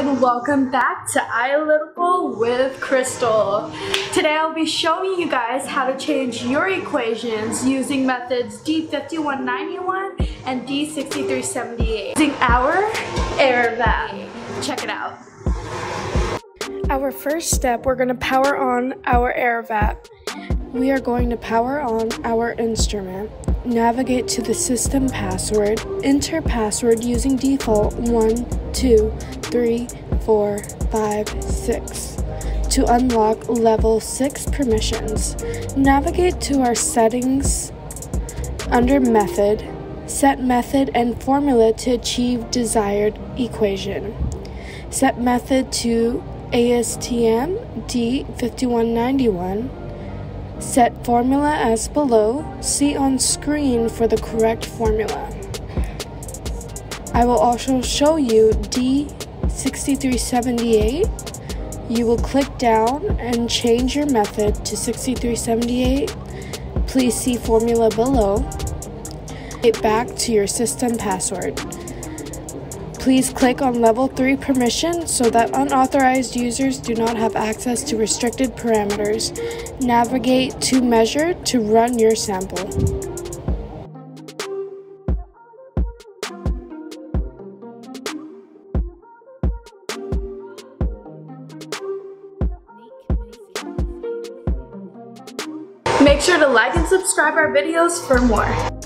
And welcome back to Ayalytical with Crystal. Today I'll be showing you guys how to change your equations using methods D5191 and D6378 using our ERAVAP. Check it out. Our first step, we're going to power on our air ERAVAP. We are going to power on our instrument. Navigate to the system password. Enter password using default 1, 2, 3, 4, 5, 6. To unlock level 6 permissions, navigate to our settings under method. Set method and formula to achieve desired equation. Set method to ASTM D5191 Set formula as below. See on screen for the correct formula. I will also show you D6378. You will click down and change your method to 6378. Please see formula below. Get back to your system password. Please click on Level 3 Permission so that unauthorized users do not have access to restricted parameters. Navigate to Measure to run your sample. Make sure to like and subscribe our videos for more.